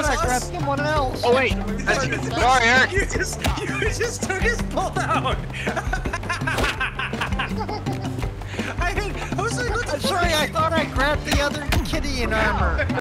grab someone else. Oh wait, that's, sorry, Eric. You just, you just took his pull out. I, I was like, what the I'm sorry, I thought I grabbed the other kitty in armor.